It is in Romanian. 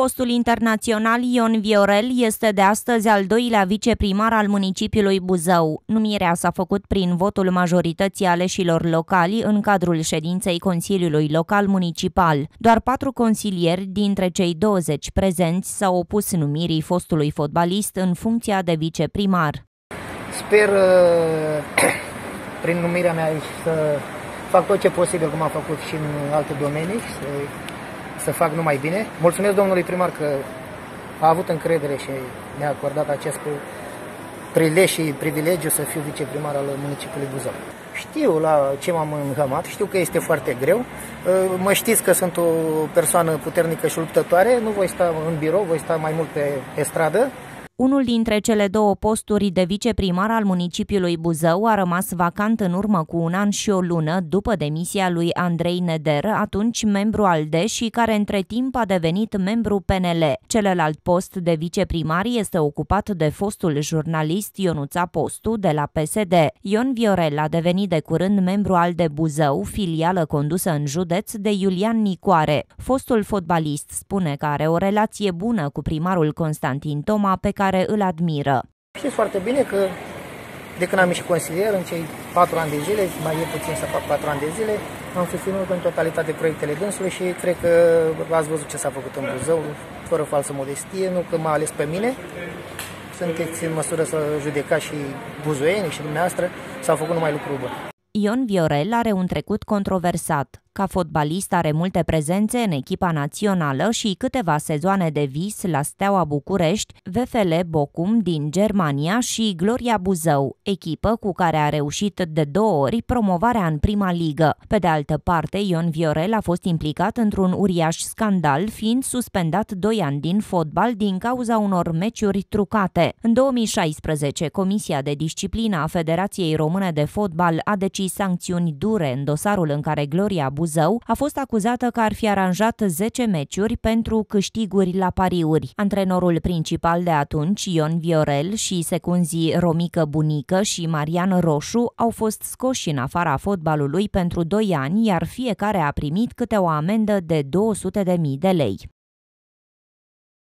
Fostul internațional Ion Viorel este de astăzi al doilea viceprimar al municipiului Buzău. Numirea s-a făcut prin votul majorității aleșilor locali în cadrul ședinței Consiliului Local Municipal. Doar patru consilieri dintre cei 20 prezenți s-au opus numirii fostului fotbalist în funcția de viceprimar. Sper uh, prin numirea mea să fac tot ce posibil, cum am făcut și în alte domenii, să să fac numai bine. Mulțumesc domnului primar că a avut încredere și mi-a acordat acest prilej și privilegiu să fiu viceprimar al municipiului Buzău. Știu la ce m-am înhămat, știu că este foarte greu. Uh, mă știți că sunt o persoană puternică și luptătoare, nu voi sta în birou, voi sta mai mult pe, pe stradă, unul dintre cele două posturi de viceprimar al municipiului Buzău a rămas vacant în urmă cu un an și o lună după demisia lui Andrei Neder, atunci membru al D și care între timp a devenit membru PNL. Celălalt post de viceprimar este ocupat de fostul jurnalist Ionuța Postu de la PSD. Ion Viorel a devenit de curând membru al de Buzău, filială condusă în județ de Iulian Nicoare. Fostul fotbalist spune că are o relație bună cu primarul Constantin Toma pe care care îl admiră. Știți foarte bine că de când am ieșit consilier, în cei patru ani de zile, mai e puțin să fac patru ani de zile, am susținut în totalitate proiectele dânsului și cred că ați văzut ce s-a făcut în Buzău, fără falsă modestie, nu că m-a ales pe mine, sunteți în măsură să judecați și buzoieni și dumneavoastră, s-au făcut numai lucruri bune. Ion Viorel are un trecut controversat. Ca fotbalist are multe prezențe în echipa națională și câteva sezoane de vis la Steaua București, VFL Bocum din Germania și Gloria Buzău, echipă cu care a reușit de două ori promovarea în prima ligă. Pe de altă parte, Ion Viorel a fost implicat într-un uriaș scandal, fiind suspendat doi ani din fotbal din cauza unor meciuri trucate. În 2016, Comisia de Disciplină a Federației Române de Fotbal a decis sancțiuni dure în dosarul în care Gloria Buzău Buzău a fost acuzată că ar fi aranjat 10 meciuri pentru câștiguri la pariuri. Antrenorul principal de atunci, Ion Viorel și secunzii Romică Bunică și Marian Roșu au fost scoși în afara fotbalului pentru 2 ani, iar fiecare a primit câte o amendă de 200.000 de lei.